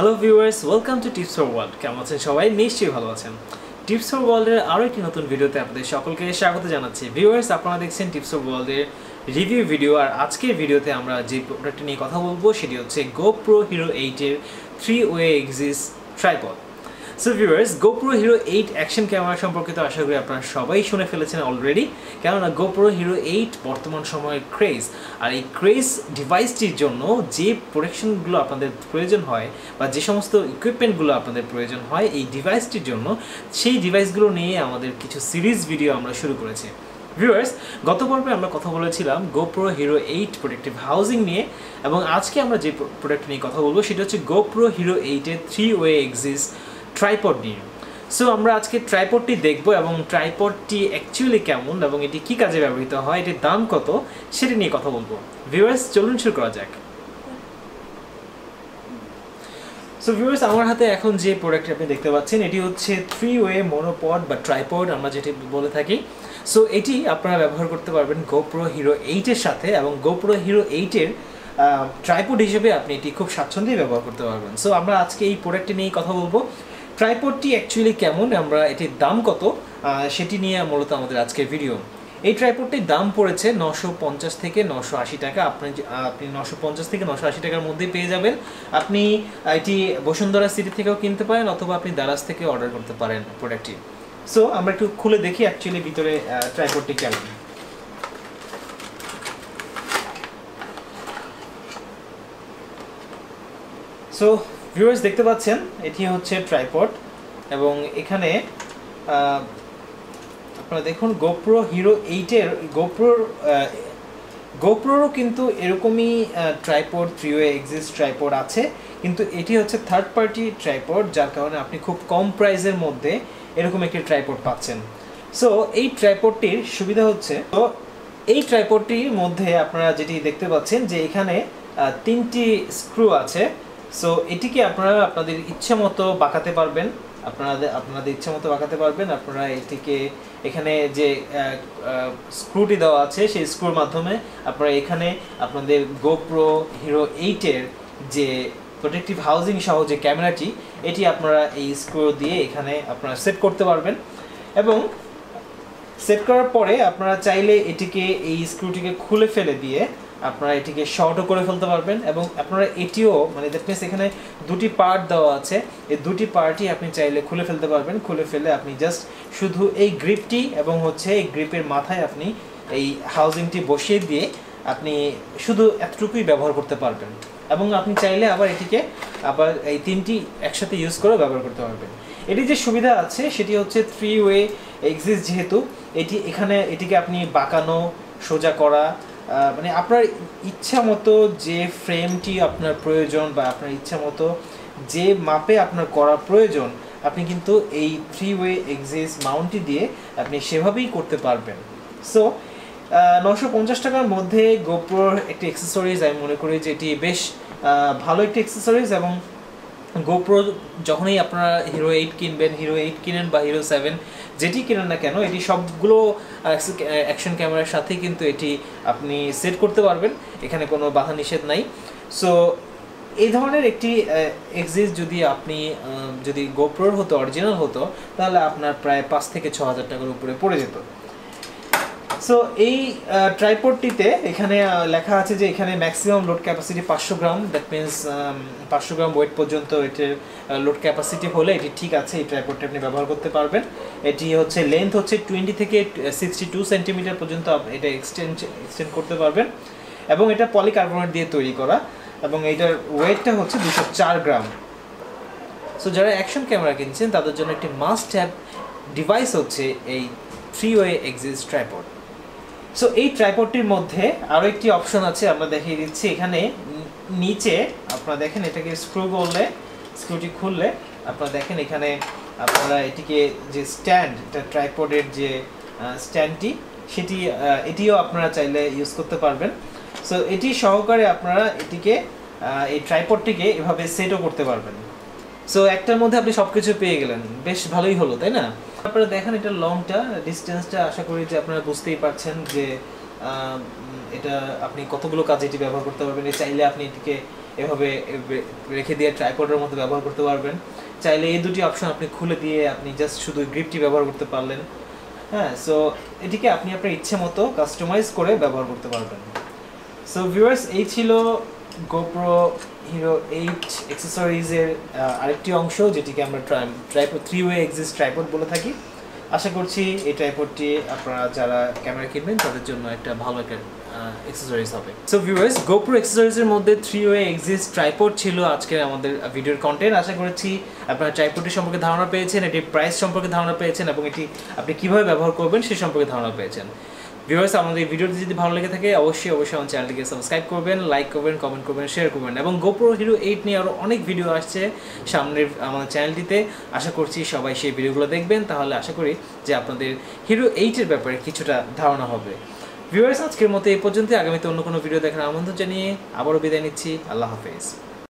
Hello viewers welcome to tips for world কেমন আছেন সবাই? নিশ্চয়ই ভালো আছেন। টিপস ফর ওয়ার্ল্ডের আরও একটি নতুন ভিডিওতে আপনাদের সকলকে স্বাগত জানাচ্ছি। ভিউয়ার্স আপনারা দেখছেন টিপস ফর ওয়ার্ল্ডের রিভিউ ভিডিও আর আজকের ভিডিওতে আমরা যে প্রোডাক্টটি নিয়ে কথা বলব, সেটি হচ্ছে গোপ্রো হিরো এইটের three way axis tripod so viewers GoPro Hero eight action camera সম্পর্কে আশা করি আপনারা সবাই শুনে ফেলেছেন অলরেডি কেননা গোপ্রো হিরো এইট বর্তমান সময়ের ক্রেজ আর এই ক্রেজ ডিভাইসটির জন্য যে প্রোটেকশনগুলো আপনাদের প্রয়োজন হয় বা যে সমস্ত ইকুইপমেন্টগুলো আপনাদের প্রয়োজন হয় এই ডিভাইসটির জন্য, সেই ডিভাইসগুলো নিয়ে আমাদের কিছু সিরিজ ভিডিও আমরা শুরু করেছি। ভিউয়ার্স গত পর্বে আমরা কথা বলেছিলাম GoPro Hero eight protective housing নিয়ে এবং আজকে আমরা যে প্রোডাক্ট নিয়ে কথা বলব সেটা হচ্ছে গোপ্রো হিরো এইটের থ্রি ওয়ে এক্সিস ট্রাইপড নিয়ে। সো আমরা আজকে ট্রাইপডটি দেখব এবং ট্রাইপডটি অ্যাকচুয়ালি কেমন এবং এটি কী কাজে ব্যবহৃত হয়, এটির দাম কত, সেটি নিয়ে কথা বলব। ভিউয়ার্স চলুন শুরু করা যাক। সো ভিউয়ার্স আমার হাতে এখন যে প্রোডাক্টটি আপনি দেখতে পাচ্ছেন, এটি হচ্ছে থ্রি ওয়ে মনোপড বা ট্রাইপড আমরা যেটি বলে থাকি। সো এটি আপনারা ব্যবহার করতে পারবেন গোপ্রো হিরো এইটের সাথে এবং গোপ্রো হিরো এইটের ট্রাইপড হিসেবে আপনি এটি খুব স্বাচ্ছন্দ্যেই ব্যবহার করতে পারবেন। সো আমরা আজকে এই প্রোডাক্টটি নিয়েই কথা বলব। ট্রাইপডটি অ্যাকচুয়ালি কেমন? আমরা এটির দাম কত? সেটি নিয়ে মূলত আমাদের আজকের ভিডিও এই ট্রাইপডটির দাম পড়েছে নশো পঞ্চাশ থেকে নশো আশি টাকা। আপনি আপনি নশো পঞ্চাশ থেকে নশো আশি টাকার মধ্যে পেয়ে যাবেন। আপনি এটি বসুন্ধরা সিটি থেকেও কিনতে পারেন অথবা আপনি দারাজ থেকে অর্ডার করতে পারেন প্রোডাক্টটি সো আমরা একটু খুলে দেখি অ্যাকচুয়ালি ভিতরে ট্রাইপডটি কেমন। সো ভিউয়ার্স দেখতে পাচ্ছেন, এটি হচ্ছে ট্রাইপড এবং এখানে আপনারা দেখুন গোপ্রো হিরো এইটের গোপ্রোর গোপ্রোরও কিন্তু এরকমই tripod three way exist tripod আছে, কিন্তু এটি হচ্ছে থার্ড পার্টি ট্রাইপড যার কারণে আপনি খুব কম প্রাইসের মধ্যে এরকম একটি ট্রাইপড পাচ্ছেন। সো এই ট্রাইপডটির সুবিধা হচ্ছে, তো এই ট্রাইপডটির মধ্যে আপনারা যেটি দেখতে পাচ্ছেন যে এখানে তিনটি স্ক্রু আছে সো এটিকে আপনারা আপনাদের ইচ্ছে মতো বাঁকাতে পারবেন। আপনাদের আপনাদের ইচ্ছে মতো বাঁকাতে পারবেন। আপনারা এটিকে এখানে যে স্ক্রুটি দেওয়া আছে, সেই স্ক্রুর মাধ্যমে আপনারা এখানে আপনাদের গোপ্রো হিরো এইটের যে প্রোটেক্টিভ হাউজিং সহ যে ক্যামেরাটি, এটি আপনারা এই স্ক্রু দিয়ে এখানে আপনারা সেট করতে পারবেন। এবং সেট করার পরে আপনারা চাইলে এটিকে, এই স্ক্রুটিকে খুলে ফেলে দিয়ে আপনারা এটিকে শর্টও করে ফেলতে পারবেন এবং আপনারা এটিও মানে মিনস এখানে দুটি পার্ট দেওয়া আছে। এই দুটি পার্টই আপনি চাইলে খুলে ফেলতে পারবেন। খুলে ফেলে আপনি জাস্ট শুধু এই গ্রিপটি এবং হচ্ছে এই গ্রিপের মাথায় আপনি এই হাউজিংটি বসিয়ে দিয়ে আপনি শুধু এতটুকুই ব্যবহার করতে পারবেন। এবং আপনি চাইলে আবার এটিকে আবার এই তিনটি একসাথে ইউজ করে ব্যবহার করতে পারবেন। এটি যে সুবিধা আছে, সেটি হচ্ছে থ্রি ওয়ে এক্সিস্ট যেহেতু, এটি এখানে এটিকে আপনি বাঁকানো, সোজা করা মানে আপনার ইচ্ছা মতো যে ফ্রেমটি আপনার প্রয়োজন বা আপনার ইচ্ছা মতো যে মাপে আপনার করা প্রয়োজন, আপনি কিন্তু এই থ্রি ওয়ে এক্সিস মাউন্টটি দিয়ে আপনি সেভাবেই করতে পারবেন। সো নশো পঞ্চাশ টাকার মধ্যে গোপ্রোর একটি অ্যাক্সেসরিজ আমি মনে করি যে এটি বেশ ভালো একটি অ্যাক্সেসরিজ এবং গোপ্রো যখনই আপনারা হিরো এইট কিনবেন হিরো এইট কিনেন বা হিরো সেভেন যেটি কিনেন না কেন, এটি সবগুলো অ্যাকশন ক্যামেরার সাথে কিন্তু এটি আপনি সেট করতে পারবেন। এখানে কোনো বাধা নিষেধ নাই। সো এই ধরনের একটি এক্সিস যদি আপনি যদি গোপ্রোর হতো অরিজিনাল হতো, তাহলে আপনার প্রায় পাঁচ থেকে ছ হাজার টাকার উপরে পড়ে যেত। সো এই ট্রাইপডটিতে এখানে লেখা আছে যে এখানে ম্যাক্সিমাম লোড ক্যাপাসিটি পাঁচশো গ্রাম। দ্যাট মিনস পাঁচশো গ্রাম ওয়েট পর্যন্ত এটির লোড ক্যাপাসিটি হলে এটি ঠিক আছে, এই ট্রাইপডটি আপনি ব্যবহার করতে পারবেন। এটি হচ্ছে লেন্থ হচ্ছে টোয়েন্টি থেকে সিক্সটি টু সেন্টিমিটার পর্যন্ত এটা এক্সটেন্ড এক্সটেন্ড করতে পারবেন। এবং এটা পলিকার্বনেট দিয়ে তৈরি করা। এবং এটার ওয়েটটা হচ্ছে দুশো চার গ্রাম। সো যারা অ্যাকশন ক্যামেরা কিনছেন, তাদের জন্য একটি মাস্ট হ্যাভ ডিভাইস হচ্ছে এই three way axis tripod so এই ট্রাইপডটির মধ্যে আরও একটি অপশন আছে, আমরা দেখিয়ে দিচ্ছি। এখানে নিচে আপনারা দেখেন, এটাকে স্ক্রু করলে স্ক্রুটি খুললে আপনারা দেখেন এখানে আপনারা এটিকে যে স্ট্যান্ড এটা ট্রাইপডের যে স্ট্যান্ডটি সেটি এটিও আপনারা চাইলে ইউজ করতে পারবেন। সো এটি সহকারে আপনারা এটিকে এই ট্রাইপডটিকে এভাবে সেটও করতে পারবেন। সো একটার মধ্যে আপনি সব কিছু পেয়ে গেলেন। বেশ ভালোই হলো, তাই না? আপনারা দেখেন এটা লংটা ডিস্টেন্সটা আশা করি যে আপনারা বুঝতেই পারছেন যে এটা আপনি কতগুলো কাজে এটি ব্যবহার করতে পারবেন। চাইলে আপনি এটিকে এভাবে রেখে দিয়ে ট্রাইপডের মতো ব্যবহার করতে পারবেন। চাইলে এই দুটি অপশন আপনি খুলে দিয়ে আপনি জাস্ট শুধু গ্রিপটি ব্যবহার করতে পারলেন। হ্যাঁ সো এটিকে আপনি আপনার ইচ্ছে মতো কাস্টমাইজ করে ব্যবহার করতে পারবেন। সো ভিউয়ার্স এই ছিল গোপ্রো হিরো এইট অ্যাক্সেসরিজের আরেকটি অংশ, যেটিকে আমরা tripod three way exist tripod বলে থাকি। আশা করছি এই ট্রাইপডটি আপনারা যারা ক্যামেরা কিনবেন, তাদের জন্য একটা ভালো একটা অ্যাক্সেসরিজ হবে। সো ভিউয়ার্স গোপ্রো অ্যাক্সেসরিজের মধ্যে থ্রি ওয়ে এক্সিস্ট ট্রাইপড ছিল আজকের আমাদের ভিডিওর কন্টেন্ট আশা করেছি আপনারা ট্রাইপডটি সম্পর্কে ধারণা পেয়েছেন, এটির প্রাইস সম্পর্কে ধারণা পেয়েছেন, এবং এটি আপনি কীভাবে ব্যবহার করবেন সে সম্পর্কে ধারণা পেয়েছেন। ভিউয়ার্স, আমাদের এই ভিডিওটি যদি ভালো লেগে থাকে, অবশ্যই অবশ্যই আমার চ্যানেলটিকে সাবস্ক্রাইব করবেন লাইক করবেন কমেন্ট করবেন শেয়ার করবেন এবং গোপ্রো হিরো এইট নিয়ে আরও অনেক ভিডিও আসছে সামনের আমাদের চ্যানেলটিতে। আশা করছি সবাই সেই ভিডিওগুলো দেখবেন। তাহলে আশা করি যে আপনাদের হিরো এইটের ব্যাপারে কিছুটা ধারণা হবে। ভিউয়ার্স, আজকের মতো এই পর্যন্ত আগামীতে অন্য কোনো ভিডিও দেখার আমন্ত্রণ জানিয়ে আবারও বিদায় নিচ্ছি। আল্লাহ হাফেজ।